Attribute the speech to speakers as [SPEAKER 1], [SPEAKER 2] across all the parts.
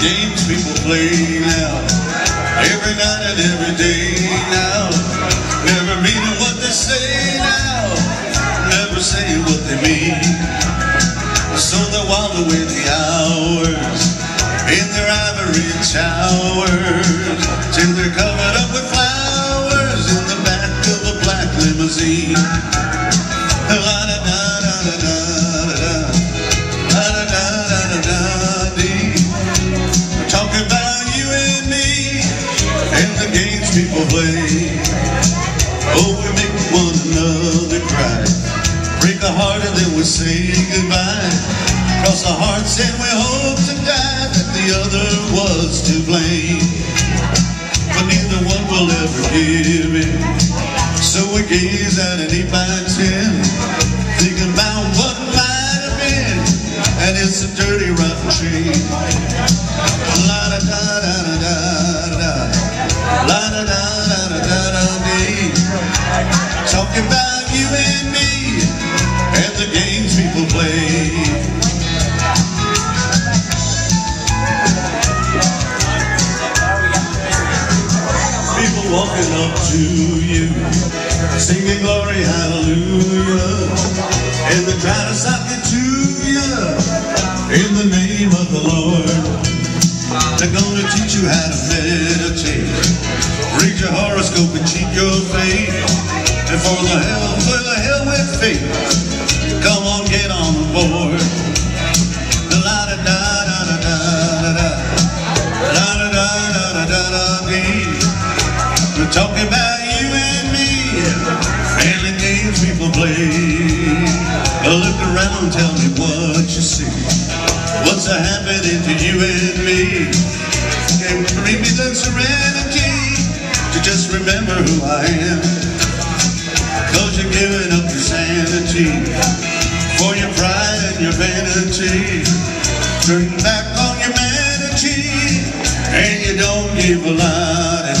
[SPEAKER 1] games people play now. Every night and every day now. Never meaning what they say now. Never saying what they mean. So they wander away the hours in their ivory towers till they're covered up with and the games people play. Oh, we make one another cry. Break a heart and then we say goodbye. Cross our hearts and we hope to die that the other was to blame. But neither one will ever give in. So we gaze at an 8 by 10, about you and me and the games people play. People walking up to you, singing glory, hallelujah. And they're trying to stop how to meditate. Read your horoscope and cheat your fate. And for the hell, for the hell with faith. Come on, get on board. La da da da da da da da. Da da da da da da dee. We're talking about you and me and the games people play. Look around, tell me what you see. What's happening to you and me? serenity to just remember who I am. Cause you're giving up your sanity for your pride and your vanity. Turn back on your manatee and you don't give a lot of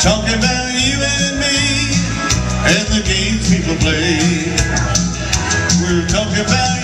[SPEAKER 1] Talking about you and me and the games people play. Talk about.